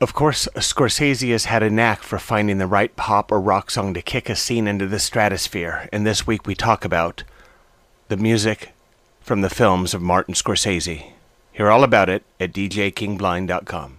Of course, Scorsese has had a knack for finding the right pop or rock song to kick a scene into the stratosphere, and this week we talk about the music from the films of Martin Scorsese. Hear all about it at djkingblind.com.